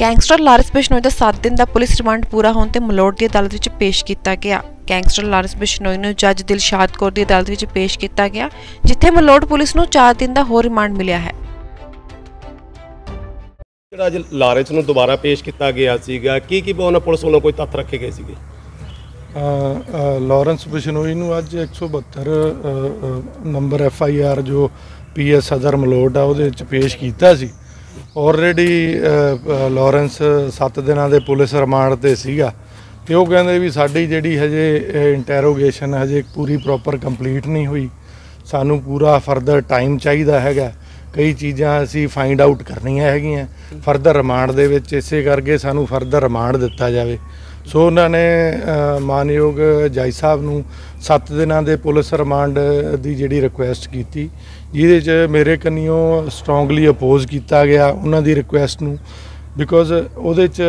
Gangster Lawrence Bishnoi ਦਾ 7 ਦਿਨ ਦਾ police remand ਪੂਰਾ ਹੋਣ ਤੇ ਮਲੋਟ ਦੀ ਅਦਾਲਤ ਵਿੱਚ ਪੇਸ਼ ਕੀਤਾ ਗਿਆ। ਗੈਂਗਸਟਰ ਲਾਰੈਂਸ ਬਿਸ਼ਨੋਈ ਨੂੰ ਜੱਜ ਦਿਲਸ਼ਾਦ ਕੌਰ ਦੀ ਅਦਾਲਤ ਵਿੱਚ ਪੇਸ਼ ਕੀਤਾ ਗਿਆ ਜਿੱਥੇ ਮਲੋਟ ਪੁਲਿਸ ਨੂੰ 4 ਦਿਨ ਦਾ ਹੋਰ ਰਿਮਾਂਡ ਮਿਲਿਆ ਹੈ। ਜਿਹੜਾ ਅੱਜ ਲਾਰੈਂਸ ਨੂੰ ਦੁਬਾਰਾ ਪੇਸ਼ ਕੀਤਾ ਗਿਆ ਸੀਗਾ ਕੀ ਕੀ ਉਹਨਾਂ ਪੁਲਿਸ ਵੱਲੋਂ ਕੋਈ ਤੱਥ ਰੱਖੇ ਗਏ ਸੀਗੇ? ਲਾਰੈਂਸ ਬਿਸ਼ਨੋਈ ਨੂੰ ਅੱਜ 172 ਅ, ਅ, ਨੰਬਰ ਐਫ ਆਈ ਆਰ ਜੋ ਪੀ ਐਸ ਸਦਰ ਮਲੋਟ ਆ ਉਹਦੇ ਵਿੱਚ ਪੇਸ਼ ਕੀਤਾ ਸੀ। ਆਲਰੇਡੀ ਲਾਰੈਂਸ 7 ਦਿਨਾਂ ਦੇ ਪੁਲਿਸ ਰਿਮਾਂਡ ਤੇ ਸੀਗਾ। ਤੇ ਉਹ ਕਹਿੰਦੇ ਵੀ ਸਾਡੀ ਜਿਹੜੀ ਹਜੇ ਇੰਟਰੋਗੇਸ਼ਨ ਹਜੇ ਪੂਰੀ ਪ੍ਰੋਪਰ ਕੰਪਲੀਟ ਨਹੀਂ ਹੋਈ। ਸਾਨੂੰ ਪੂਰਾ ਫਰਦਰ ਟਾਈਮ ਚਾਹੀਦਾ ਹੈਗਾ। ਕਈ ਚੀਜ਼ਾਂ ਅਸੀਂ ਫਾਈਂਡ ਆਊਟ ਕਰਨੀਆਂ ਹੈਗੀਆਂ। ਫਰਦਰ ਰਿਮਾਂਡ ਦੇ ਵਿੱਚ ਇਸੇ ਕਰਕੇ ਸਾਨੂੰ ਫਰਦਰ ਰਿਮਾਂਡ ਦਿੱਤਾ ਜਾਵੇ। ਸੋ ਉਹਨਾਂ ਨੇ ਮਾਨਯੋਗ ਜੱਜ ਸਾਹਿਬ ਨੂੰ 7 ਦਿਨਾਂ ਦੇ ਪੁਲਿਸ ਰਿਮਾਂਡ ਦੀ ਜਿਹੜੀ ਰਿਕੁਐਸਟ ਕੀਤੀ, ਜਿਹਦੇ 'ਚ ਮੇਰੇ ਕੰਨਿਓ ਸਟਰੋਂਗਲੀ ਅਪੋਜ਼ ਕੀਤਾ ਗਿਆ। ਉਹਨਾਂ ਦੀ ਰਿਕੁਐਸਟ ਨੂੰ ਬਿਕੋਜ਼ uh, ਉਹਦੇ 'ਚ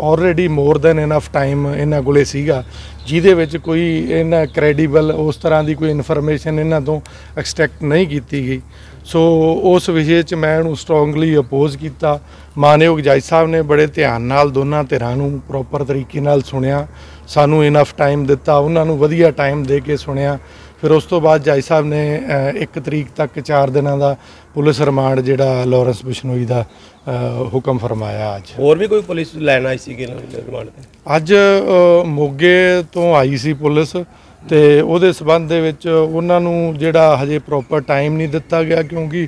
already more than enough time ਇਹਨਾਂ ਕੋਲੇ ਸੀਗਾ, ਜਿਹਦੇ ਵਿੱਚ ਕੋਈ ਇਹਨਾਂ ਕ੍ਰੈਡੀਬਲ ਉਸ ਤਰ੍ਹਾਂ ਦੀ ਕੋਈ ਇਨਫੋਰਮੇਸ਼ਨ ਇਹਨਾਂ ਤੋਂ ਐਕਸਟ੍ਰੈਕਟ ਨਹੀਂ ਕੀਤੀ ਗਈ। ਸੋ ਉਸ ਵਿਸ਼ੇ 'ਚ ਮੈਂ ਉਹਨੂੰ ਸਟਰੋਂਗਲੀ ਅਪੋਜ਼ ਕੀਤਾ। ਮਾਨਯੋਗ ਜੱਜ ਸਾਹਿਬ ਨੇ ਬੜੇ ਧਿਆਨ ਨਾਲ ਦੋਨਾਂ ਧਿਰਾਂ ਨੂੰ ਪ੍ਰੋਪਰ ਤਰੀਕੇ ਨਾਲ ਸੁਣਿਆ। ਸਾਨੂੰ ਇਨਫ ਟਾਈਮ ਦਿੱਤਾ। ਉਹਨਾਂ ਨੂੰ ਵਧੀਆ ਟਾਈਮ ਦੇ ਕੇ ਸੁਣਿਆ। ਫਿਰ ਉਸ ਤੋਂ ਬਾਅਦ ਜੱਜ ਸਾਹਿਬ ਨੇ 1 ਤਰੀਕ ਤੱਕ 4 ਦਿਨਾਂ ਦਾ ਪੁਲਿਸ ਰਿਮਾਂਡ ਜਿਹੜਾ ਲਾਰੈਂਸ ਬਿਸ਼ਨੋਈ ਦਾ ਹੁਕਮ ਫਰਮਾਇਆ ਅੱਜ। ਹੋਰ ਵੀ ਕੋਈ ਪੁਲਿਸ ਲੈਣ ਆਈ ਸੀਗੇ ਰਿਮਾਂਡ ਤੇ? ਅੱਜ ਮੋਗੇ ਤੋਂ ਆਈ ਸੀ ਪੁਲਿਸ ਤੇ ਉਹਦੇ ਸਬੰਧ ਦੇ ਵਿੱਚ ਉਹਨਾਂ ਨੂੰ ਜਿਹੜਾ ਹਜੇ ਪ੍ਰੋਪਰ ਟਾਈਮ ਨਹੀਂ ਦਿੱਤਾ ਗਿਆ ਕਿਉਂਕਿ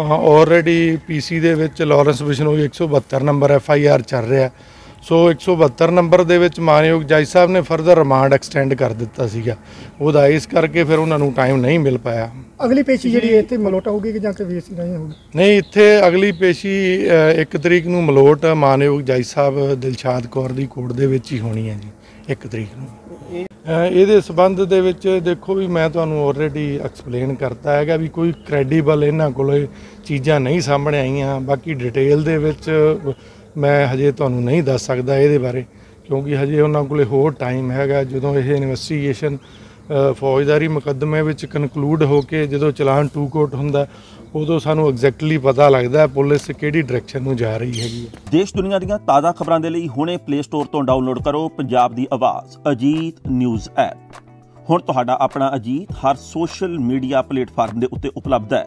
ਆਲਰੇਡੀ ਪੀਸੀ ਦੇ ਵਿੱਚ Lawrence Bishnoi 172 number F I R ਚੱਲ ਰਿਹਾ। ਸੋ 172 ਨੰਬਰ ਦੇ ਵਿੱਚ ਮਾਨਯੋਗ ਜੱਜ ਸਾਹਿਬ ਨੇ ਫਰਦਰ ਰਿਮਾਂਡ ਐਕਸਟੈਂਡ ਕਰ ਦਿੱਤਾ ਸੀਗਾ। ਉਹਦਾ ਇਸ ਕਰਕੇ ਫਿਰ ਉਹਨਾਂ ਨੂੰ ਟਾਈਮ ਨਹੀਂ ਮਿਲ ਪਾਇਆ। ਅਗਲੀ ਪੇਸ਼ੀ ਜਿਹੜੀ ਇੱਥੇ ਮਲੋਟਾ ਹੋਊਗੀ ਕਿ ਜਾਂ ਕਿ ਵੇਸੀ ਨਹੀਂ ਹੋਊਗੀ ਨਹੀਂ ਇੱਥੇ ਅਗਲੀ ਪੇਸ਼ੀ 1 ਤਰੀਕ ਨੂੰ ਮਲੋਟ ਮਾਨਯੋਗ ਜੱਜ ਸਾਹਿਬ ਦਿਲਸ਼ਾਦ ਕੌਰ ਦੀ ਕੋਰਟ ਦੇ ਵਿੱਚ ਹੀ ਹੋਣੀ ਹੈ ਜੀ 1 ਤਰੀਕ ਨੂੰ। ਇਹਦੇ ਸਬੰਧ ਦੇ ਵਿੱਚ ਦੇਖੋ ਵੀ ਮੈਂ ਤੁਹਾਨੂੰ ਆਲਰੇਡੀ ਐਕਸਪਲੇਨ ਕਰਤਾ ਹੈਗਾ ਵੀ ਕੋਈ ਕ੍ਰੈਡੀਬਲ ਇਹਨਾਂ ਕੋਲੇ ਚੀਜ਼ਾਂ ਨਹੀਂ ਸਾਹਮਣੇ ਆਈਆਂ। ਬਾਕੀ ਡਿਟੇਲ ਦੇ ਵਿੱਚ ਮੈਂ ਹਜੇ ਤੁਹਾਨੂੰ ਨਹੀਂ ਦੱਸ ਸਕਦਾ ਇਹਦੇ ਬਾਰੇ, ਕਿਉਂਕਿ ਹਜੇ ਉਹਨਾਂ ਕੋਲੇ ਹੋਰ ਟਾਈਮ ਹੈਗਾ। ਜਦੋਂ ਇਹ ਇਨਵੈਸਟੀਗੇਸ਼ਨ ਫੌਜਦਾਰੀ ਮੁਕੱਦਮੇ ਵਿੱਚ ਕਨਕਲੂਡ ਹੋ ਕੇ ਜਦੋਂ ਚਲਾਨ ਟੂ ਕੋਟ ਹੁੰਦਾ, ਉਦੋਂ ਸਾਨੂੰ ਐਗਜ਼ੈਕਟਲੀ ਪਤਾ ਲੱਗਦਾ ਹੈ ਪੁਲਿਸ ਕਿਹੜੀ ਡਾਇਰੈਕਸ਼ਨ ਨੂੰ ਜਾ ਰਹੀ ਹੈਗੀ ਹੈ। ਦੇਸ਼ ਦੁਨੀਆ ਦੀਆਂ ਤਾਜ਼ਾ ਖਬਰਾਂ ਦੇ ਲਈ ਹੁਣੇ ਪਲੇ ਸਟੋਰ ਤੋਂ ਡਾਊਨਲੋਡ ਕਰੋ ਪੰਜਾਬ ਦੀ ਆਵਾਜ਼, ਅਜੀਤ ਨਿਊਜ਼ ਐਪ ਹੁਣ ਤੁਹਾਡਾ ਆਪਣਾ ਅਜੀਤ ਹਰ ਸੋਸ਼ਲ ਮੀਡੀਆ ਪਲੇਟਫਾਰਮ ਦੇ ਉੱਤੇ ਉਪਲਬਧ ਹੈ।